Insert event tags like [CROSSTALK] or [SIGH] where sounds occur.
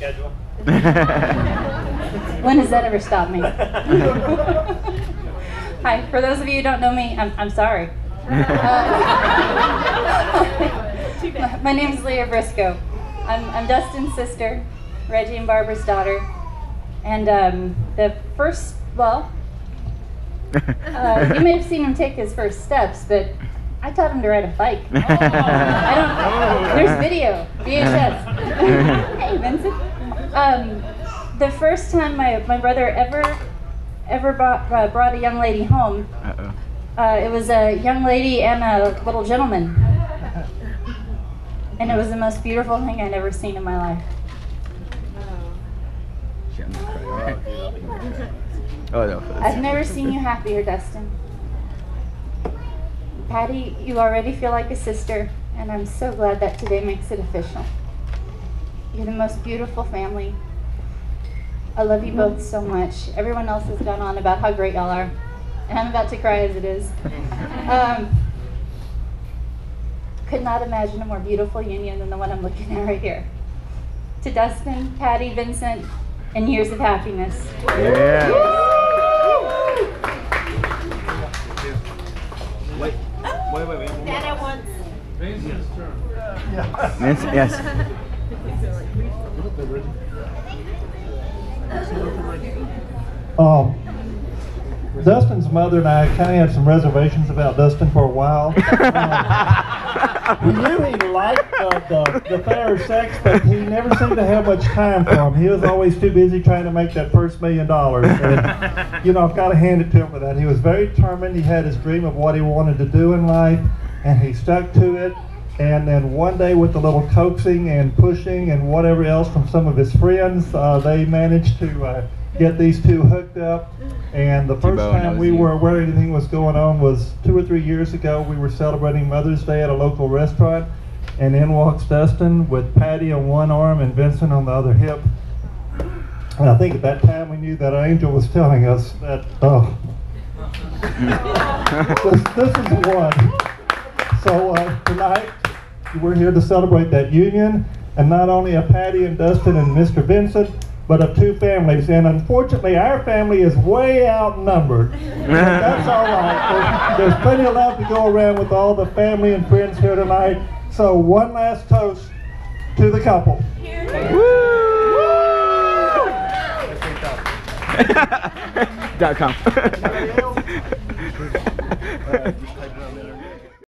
schedule. [LAUGHS] When has that ever stopped me? [LAUGHS] Hi, for those of you who don't know me, I'm, I'm sorry. Uh, [LAUGHS] my name is Leah Briscoe. I'm, I'm Dustin's sister, Reggie and Barbara's daughter. And um, the first, well, uh, you may have seen him take his first steps, but I taught him to ride a bike. I don't. There's video, VHS. Um, the first time my, my brother ever ever brought, uh, brought a young lady home, uh, it was a young lady and a little gentleman, and it was the most beautiful thing I'd ever seen in my life. Cry. [LAUGHS] oh, no. I've never seen you happier, Dustin. Patti, you already feel like a sister, and I'm so glad that today makes it official. You're the most beautiful family. I love you both so much. Everyone else has gone on about how great y'all are, and I'm about to cry as it is. [LAUGHS] Um, could not imagine a more beautiful union than the one I'm looking at right here. To Dustin, Patti, Vincent, and years of happiness. Yeah. Wait, wait, wait, wait. Dada wants. Nancy, yes. Um, Dustin's mother and I kind of had some reservations about Dustin for a while. [LAUGHS] Um, we knew he liked the, the, the fair sex, but he never seemed to have much time for him. He was always too busy trying to make that first million dollars. And, you know, I've got to hand it to him for that. He was very determined. He had his dream of what he wanted to do in life, and he stuck to it. And then one day, with a little coaxing and pushing and whatever else from some of his friends, uh, they managed to uh, get these two hooked up. And the first T-Bone, time we you. were aware anything was going on was two or three years ago. We were celebrating Mother's Day at a local restaurant, and in walks Dustin with Patti on one arm and Vincent on the other hip. And I think at that time we knew that angel was telling us that, oh, [LAUGHS] this, this is the one. So uh, tonight, we're here to celebrate that union, and not only of Patti and Dustin and Mr. Vincent, but of two families. And unfortunately, our family is way outnumbered. [LAUGHS] That's all right. There's, there's plenty of love to go around with all the family and friends here tonight. So one last toast to the couple. Dot com. [LAUGHS]